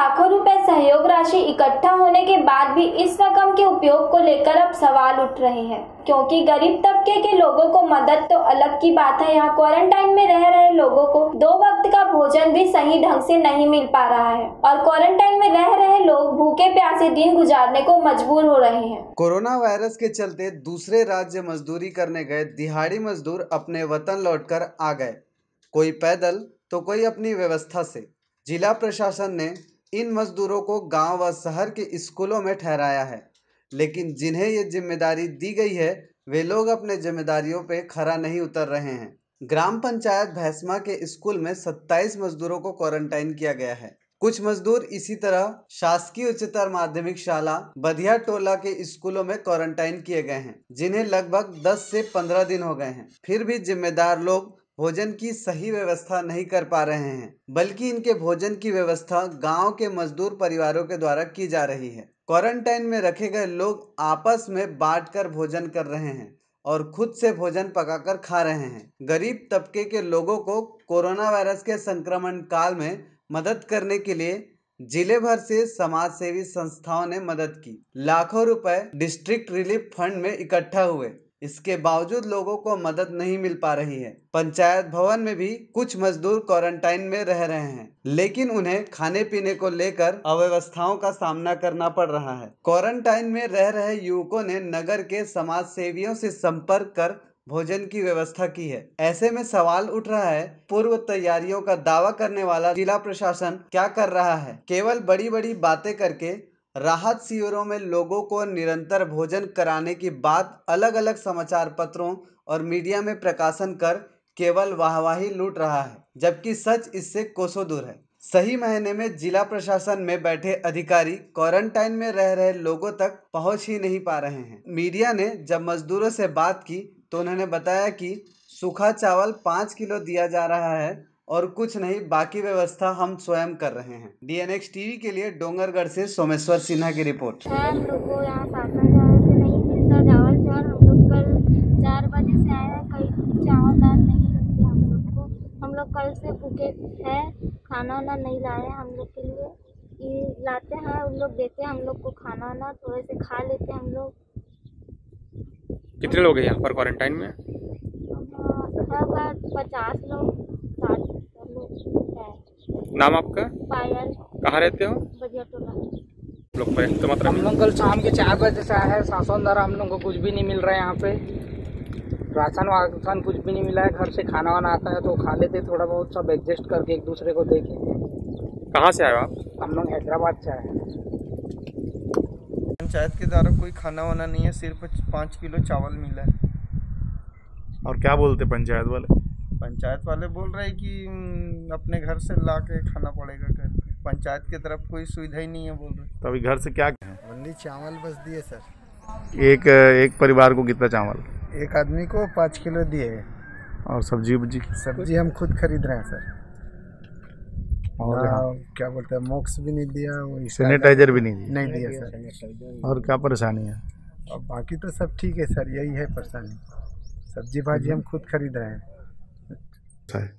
लाखों रुपए सहयोग राशि इकट्ठा होने के बाद भी इस रकम के उपयोग को लेकर अब सवाल उठ रहे हैं। क्योंकि गरीब तबके के लोगों को मदद तो अलग की बात है। यहाँ क्वारंटाइन में रह रहे लोगों को दो वक्त का भोजन भी सही ढंग से नहीं मिल पा रहा है। और क्वारंटाइन में रह रहे लोग भूखे प्यासे दिन गुजारने को मजबूर हो रहे हैं। कोरोना वायरस के चलते दूसरे राज्य मजदूरी करने गए दिहाड़ी मजदूर अपने वतन लौटकर आ गए। कोई पैदल तो कोई अपनी व्यवस्था से। जिला प्रशासन ने इन मजदूरों को गाँव व शहर के स्कूलों में ठहराया है। लेकिन जिन्हें ये ज़िम्मेदारी दी गई है, वे लोग अपने जिम्मेदारियों पे खरा नहीं उतर रहे हैं। ग्राम पंचायत भैसमा के स्कूल में 27 मजदूरों को क्वारंटाइन किया गया है। कुछ मजदूर इसी तरह शासकीय उच्चतर माध्यमिक शाला, बधिया टोला के स्कूलों में क्वारंटाइन किए गए हैं, जिन्हें लगभग 10 से 15 दिन हो गए हैं। फिर भी जिम्मेदार लोग भोजन की सही व्यवस्था नहीं कर पा रहे हैं, बल्कि इनके भोजन की व्यवस्था गाँव के मजदूर परिवारों के द्वारा की जा रही है। क्वारंटाइन में रखे गए लोग आपस में बांटकर भोजन कर रहे हैं और खुद से भोजन पकाकर खा रहे हैं। गरीब तबके के लोगों को कोरोना वायरस के संक्रमण काल में मदद करने के लिए ज़िले भर से समाज सेवी संस्थाओं ने मदद की। लाखों रुपए डिस्ट्रिक्ट रिलीफ फंड में इकट्ठा हुए। इसके बावजूद लोगों को मदद नहीं मिल पा रही है। पंचायत भवन में भी कुछ मजदूर क्वारंटाइन में रह रहे हैं, लेकिन उन्हें खाने पीने को लेकर अव्यवस्थाओं का सामना करना पड़ रहा है। क्वारंटाइन में रह रहे युवकों ने नगर के समाज सेवियों से संपर्क कर भोजन की व्यवस्था की है। ऐसे में सवाल उठ रहा है, पूर्व तैयारियों का दावा करने वाला जिला प्रशासन क्या कर रहा है? केवल बड़ी बड़ी बातें करके राहत शिविरों में लोगों को निरंतर भोजन कराने की बात अलग अलग समाचार पत्रों और मीडिया में प्रकाशन कर केवल वाहवाही लूट रहा है, जबकि सच इससे कोसों दूर है। सही महीने में जिला प्रशासन में बैठे अधिकारी क्वारंटाइन में रह रहे लोगों तक पहुँच ही नहीं पा रहे हैं। मीडिया ने जब मजदूरों से बात की तो उन्होंने बताया कि सूखा चावल पाँच किलो दिया जा रहा है और कुछ नहीं बाकी व्यवस्था हम स्वयं कर रहे हैं। डीएनएक्स टीवी के लिए डोंगरगढ़ से सोमेश्वर सिन्हा की रिपोर्ट। हम लोग को यहाँ से नहीं मिलता। चावल चावल हम लोग कल चार बजे से आए हैं। कहीं चावल दाल नहीं मिलती हम लोग को। हम लोग कल से भूखे हैं। खाना वाना नहीं लाए हैं हम लोग के लिए। ये लाते हैं उन लोग देते हैं हम लोग को खाना वाना। थोड़े से खा लेते हैं हम लोग। कितने लोग हैं यहाँ पर क्वारंटाइन में? पचास लोग। नाम आपका? पायल। कहाँ रहते हो? लोग पर्याप्त मात्रा हम लोग कल शाम के चार बजे से आए हैं शासन द्वारा हम लोग को कुछ भी नहीं मिल रहा है यहाँ पे। राशन वासन कुछ भी नहीं मिला है घर से खाना वाना आता है तो खा लेते थोड़ा बहुत सब एडजस्ट करके एक दूसरे को देखे कहाँ से आए हो आप? हम लोग हैदराबाद से आए हैं। पंचायत के द्वारा कोई खाना वाना नहीं है सिर्फ़ पाँच किलो चावल मिला है। और क्या बोलते पंचायत वाले? पंचायत वाले बोल रहे हैं कि "हम्म, अपने घर से ला के खाना पड़ेगा करके पंचायत की तरफ़ कोई सुविधा ही नहीं है बोल रहे तो अभी घर से क्या ओनली चावल बस दिए सर। एक एक परिवार को कितना चावल? एक आदमी को पाँच किलो दिए और सब्ज़ी उब्जी? सब्ज़ी हम खुद खरीद रहे हैं सर। और क्या बोलते हैं मॉक्स भी नहीं दिया वो सैनिटाइजर भी नहीं दी नहीं दिया सर। और क्या परेशानी है? और बाकी तो सब ठीक है सर यही है परेशानी। सब्ज़ी भाजी हम खुद खरीद रहे हैं। है।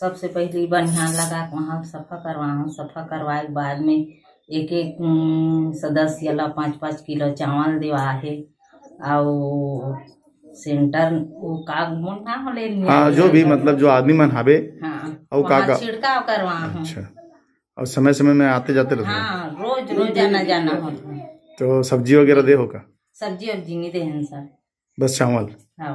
सबसे पहले बढ़िया लगा के वहाँ सफ़ा करवाऊँ। सफ़ा करवाए के बाद में एक एक सदस्य ला पाँच पाँच किलो चावल देवा है। और सेंटर वो का मुन्ना होले हाँ जो भी मतलब जो आदमी मन हावे हाँ और का- छिड़काव करवा अच्छा। और समय समय में आते जाते रहते हाँ रोज रोज आना जाना होता है तो सब्ज़ी वगैरह दे होगा सब्ज़ी और झींगे दे हैं सर। बस चावल? हाँ।